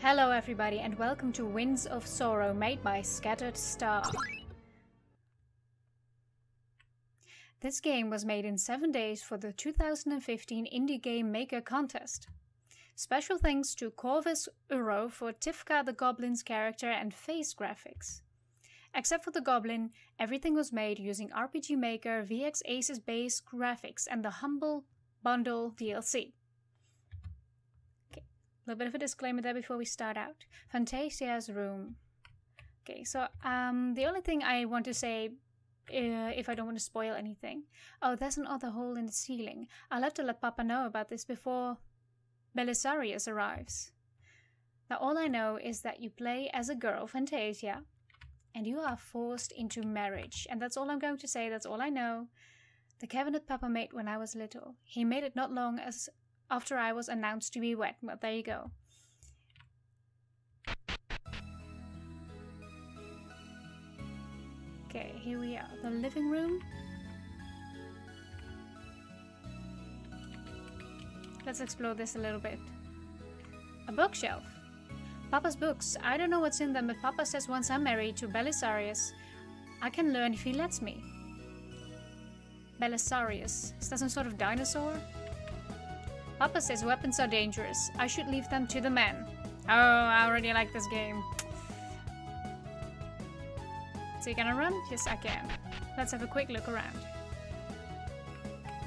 Hello everybody and welcome to Winds of Sorrow made by Scattered Star. This game was made in 7 days for the 2015 Indie Game Maker Contest. Special thanks to Corvus Uro for Tifka the Goblin's character and face graphics. Except for the Goblin, everything was made using RPG Maker VX Aces base graphics and the Humble Bundle DLC. Little bit of a disclaimer there before we start out. Fantasia's room. Okay, so um, the only thing I want to say, uh, if I don't want to spoil anything, oh, there's another hole in the ceiling. I'll have to let Papa know about this before Belisarius arrives. Now, all I know is that you play as a girl, Fantasia, and you are forced into marriage. And that's all I'm going to say, that's all I know. The cabinet Papa made when I was little. He made it not long as after I was announced to be wed. Well, there you go. Okay, here we are. The living room. Let's explore this a little bit. A bookshelf. Papa's books. I don't know what's in them, but Papa says once I'm married to Belisarius, I can learn if he lets me. Belisarius. Is that some sort of dinosaur? Papa says weapons are dangerous. I should leave them to the men. Oh, I already like this game. So you gonna run? Yes, I can. Let's have a quick look around.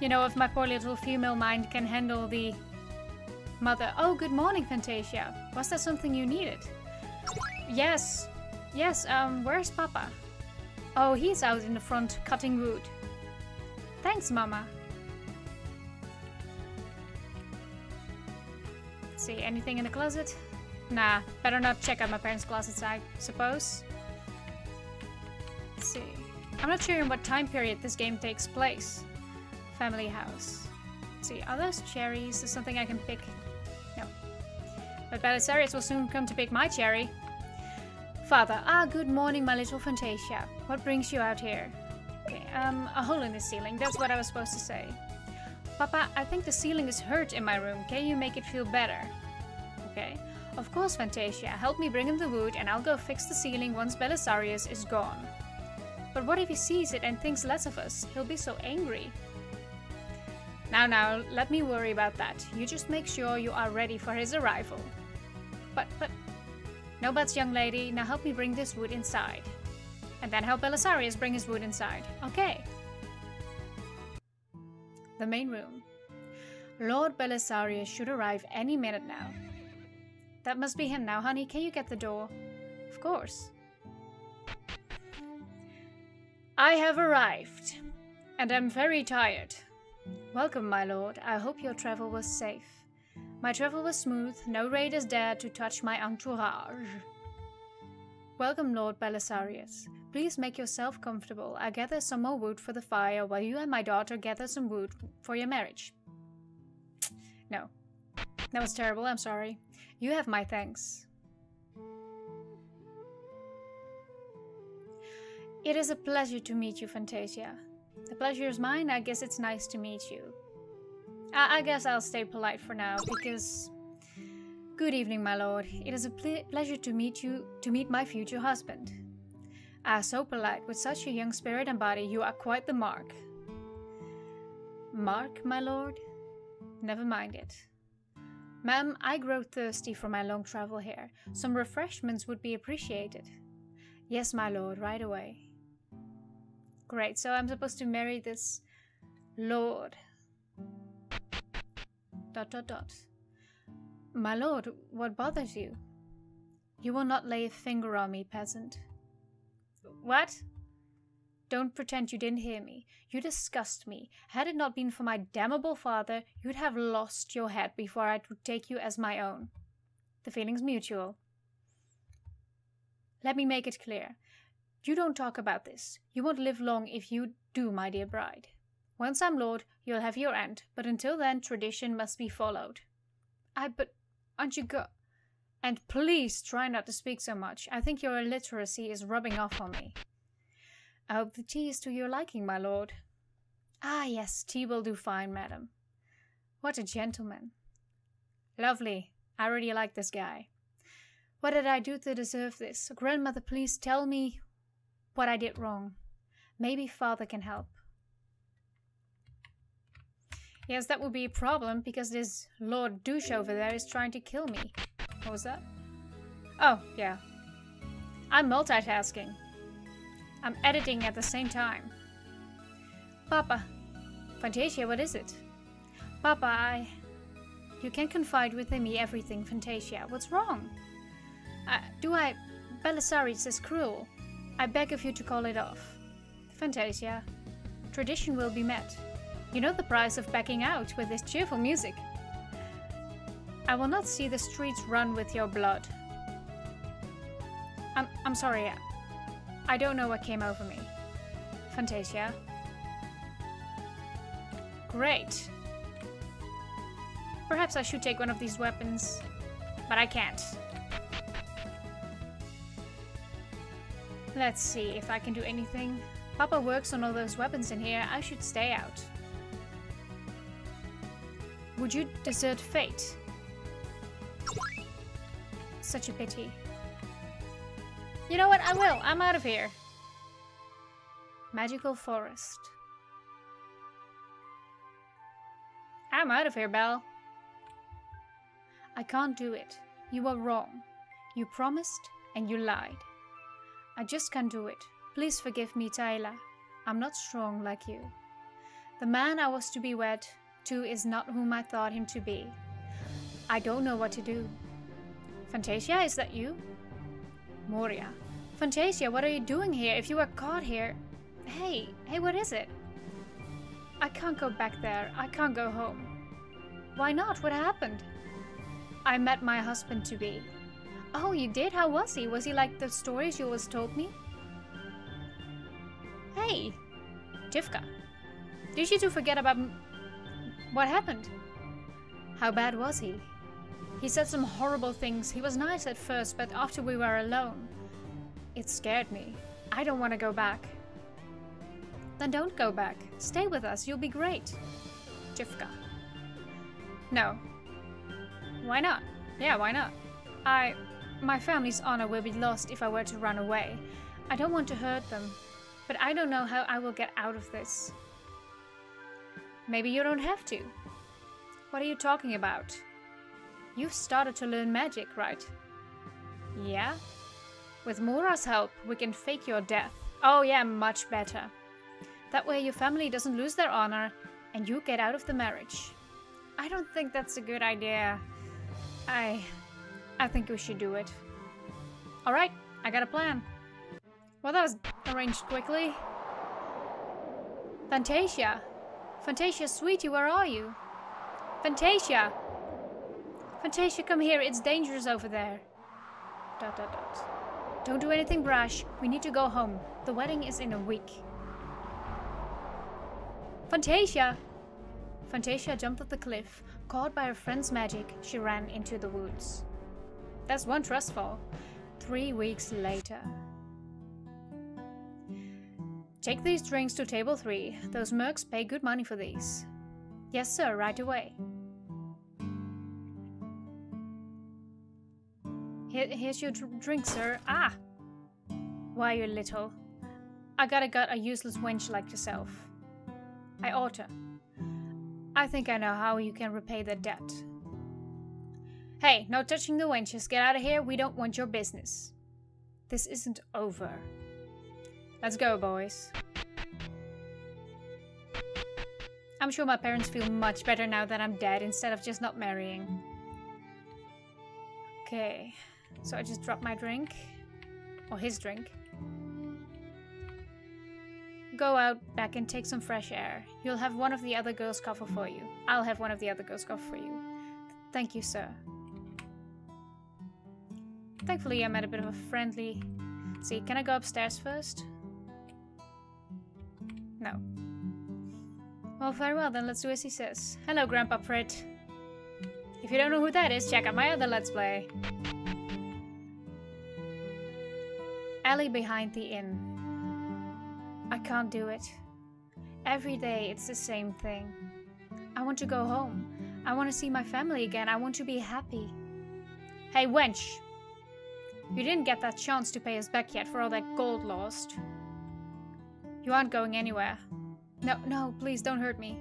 You know, if my poor little female mind can handle the mother. Oh, good morning, Fantasia. Was that something you needed? Yes. Yes, um, where's Papa? Oh, he's out in the front cutting wood. Thanks, Mama. See, anything in the closet? Nah, better not check out my parents' closets, I suppose. Let's see. I'm not sure in what time period this game takes place. Family house. Let's see, are those cherries? Is something I can pick? No. But Belisarius will soon come to pick my cherry. Father, ah, good morning, my little Fantasia. What brings you out here? Okay, um, a hole in the ceiling. That's what I was supposed to say. Papa, I think the ceiling is hurt in my room. Can you make it feel better? Okay. Of course, Fantasia. Help me bring him the wood and I'll go fix the ceiling once Belisarius is gone. But what if he sees it and thinks less of us? He'll be so angry. Now, now, let me worry about that. You just make sure you are ready for his arrival. But, but... No buts, young lady. Now help me bring this wood inside. And then help Belisarius bring his wood inside. Okay. The main room. Lord Belisarius should arrive any minute now. That must be him now, honey. Can you get the door? Of course. I have arrived, and I'm very tired. Welcome, my lord. I hope your travel was safe. My travel was smooth. No raiders dared to touch my entourage. Welcome, Lord Belisarius. Please make yourself comfortable. I gather some more wood for the fire while you and my daughter gather some wood for your marriage. No. That was terrible, I'm sorry. You have my thanks. It is a pleasure to meet you, Fantasia. The pleasure is mine. I guess it's nice to meet you. I, I guess I'll stay polite for now, because... Good evening, my lord. It is a ple pleasure to meet you, to meet my future husband. Ah, so polite. With such a young spirit and body, you are quite the mark. Mark, my lord? Never mind it. Ma'am, I grow thirsty from my long travel here. Some refreshments would be appreciated. Yes, my lord, right away. Great, so I'm supposed to marry this lord. Dot dot dot. My lord, what bothers you? You will not lay a finger on me, peasant. What? Don't pretend you didn't hear me. You disgust me. Had it not been for my damnable father, you'd have lost your head before I would take you as my own. The feeling's mutual. Let me make it clear. You don't talk about this. You won't live long if you do, my dear bride. Once I'm lord, you'll have your end, but until then, tradition must be followed. I, but, aren't you go- and please try not to speak so much. I think your illiteracy is rubbing off on me. I hope the tea is to your liking, my lord. Ah, yes, tea will do fine, madam. What a gentleman. Lovely. I really like this guy. What did I do to deserve this? Grandmother, please tell me what I did wrong. Maybe father can help. Yes, that would be a problem because this Lord Douche over there is trying to kill me. What was that? Oh, yeah. I'm multitasking. I'm editing at the same time. Papa. Fantasia, what is it? Papa, I... You can confide with me everything, Fantasia. What's wrong? Uh, do I... Belisarius is cruel. I beg of you to call it off. Fantasia. Tradition will be met. You know the price of backing out with this cheerful music. I will not see the streets run with your blood. I'm, I'm sorry. I don't know what came over me. Fantasia. Great. Perhaps I should take one of these weapons, but I can't. Let's see if I can do anything. Papa works on all those weapons in here, I should stay out. Would you desert fate? Such a pity. You know what? I will. I'm out of here. Magical forest. I'm out of here, Belle. I can't do it. You are wrong. You promised and you lied. I just can't do it. Please forgive me, Tyler. I'm not strong like you. The man I was to be wed to is not whom I thought him to be. I don't know what to do. Fantasia, is that you? Moria. Fantasia, what are you doing here? If you were caught here... Hey, hey, what is it? I can't go back there. I can't go home. Why not? What happened? I met my husband to be. Oh, you did? How was he? Was he like the stories you always told me? Hey, Tifka. Did you two forget about what happened? How bad was he? He said some horrible things. He was nice at first, but after we were alone, it scared me. I don't want to go back. Then don't go back. Stay with us. You'll be great. Tifka. No. Why not? Yeah, why not? I... My family's honor will be lost if I were to run away. I don't want to hurt them, but I don't know how I will get out of this. Maybe you don't have to. What are you talking about? You've started to learn magic, right? Yeah? With Mora's help, we can fake your death. Oh yeah, much better. That way your family doesn't lose their honor and you get out of the marriage. I don't think that's a good idea. I... I think we should do it. Alright, I got a plan. Well, that was arranged quickly. Fantasia! Fantasia, sweetie, where are you? Fantasia! Fantasia, come here, it's dangerous over there. Dot dot dot. Don't do anything brash. We need to go home. The wedding is in a week. Fantasia! Fantasia jumped off the cliff. Caught by her friend's magic, she ran into the woods. That's one trust fall. Three weeks later. Take these drinks to table three. Those mercs pay good money for these. Yes, sir, right away. Here, here's your dr drink, sir. Ah! Why, you little. I gotta got a useless wench like yourself. I oughta. I think I know how you can repay the debt. Hey, no touching the wenches. Get out of here. We don't want your business. This isn't over. Let's go, boys. I'm sure my parents feel much better now that I'm dead instead of just not marrying. Okay, so I just drop my drink. Or his drink. Go out back and take some fresh air. You'll have one of the other girls cover for you. I'll have one of the other girls cover for you. Thank you, sir. Thankfully, I met a bit of a friendly... see, can I go upstairs first? No. Well, very well, then let's do as he says. Hello, Grandpa Frit. If you don't know who that is, check out my other Let's Play. Alley behind the inn. I can't do it. Every day it's the same thing. I want to go home. I want to see my family again. I want to be happy. Hey, wench! You didn't get that chance to pay us back yet for all that gold lost. You aren't going anywhere. No, no, please don't hurt me.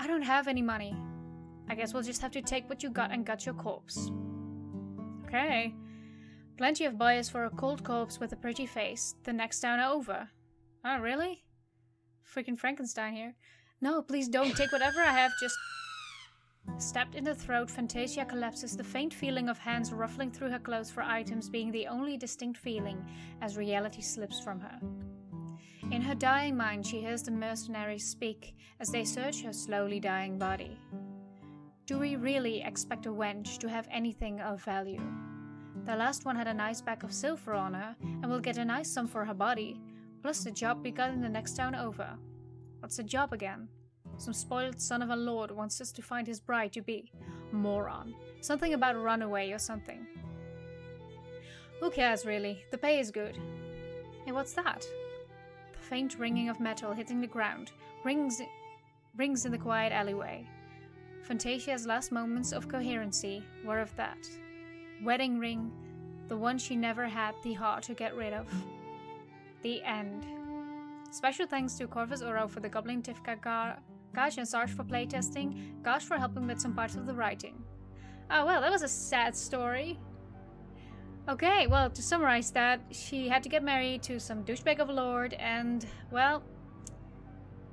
I don't have any money. I guess we'll just have to take what you got and gut your corpse. Okay. Plenty of buyers for a cold corpse with a pretty face. The next town over. Oh, really? Freaking Frankenstein here. No, please don't take whatever I have, just... Stabbed in the throat, Fantasia collapses, the faint feeling of hands ruffling through her clothes for items being the only distinct feeling as reality slips from her. In her dying mind, she hears the mercenaries speak as they search her slowly dying body. Do we really expect a wench to have anything of value? The last one had a nice bag of silver on her, and will get a nice sum for her body, plus the job we got in the next town over. What's the job again? Some spoiled son of a lord wants us to find his bride to be. Moron. Something about a runaway or something. Who cares, really? The pay is good. Hey, what's that? The faint ringing of metal hitting the ground rings, rings in the quiet alleyway. Fantasia's last moments of coherency were of that. Wedding ring, the one she never had the heart to get rid of. The end. Special thanks to Corvus Uro for the Goblin Tifka Gar Gosh and Sarge for playtesting, Gosh for helping with some parts of the writing. Oh well, that was a sad story. Okay, well, to summarize that, she had to get married to some douchebag of a lord, and, well,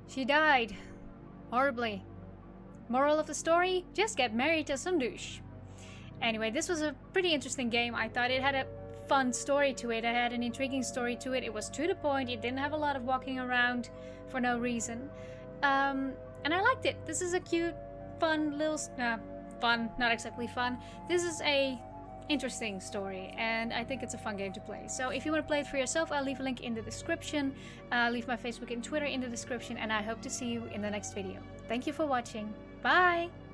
she died. Horribly. Moral of the story? Just get married to some douche. Anyway, this was a pretty interesting game. I thought it had a fun story to it. It had an intriguing story to it. It was to the point. It didn't have a lot of walking around for no reason. Um, and I liked it. This is a cute, fun little... Uh, fun, not exactly fun. This is a interesting story and I think it's a fun game to play. So if you want to play it for yourself, I'll leave a link in the description. I'll leave my Facebook and Twitter in the description and I hope to see you in the next video. Thank you for watching. Bye!